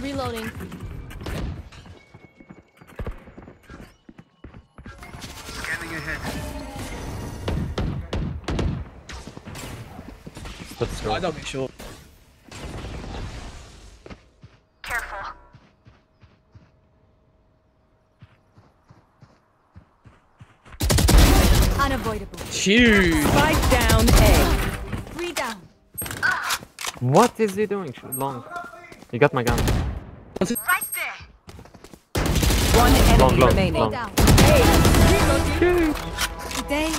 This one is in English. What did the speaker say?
Reloading. Scanning ahead. Let's go. I don't get sure. Careful. Unavoidable. Huge. Spike down A. Three down. Ah. What is he doing? Long. You got my gun. Right there. One enemy Long, long, remaining. long. Down. They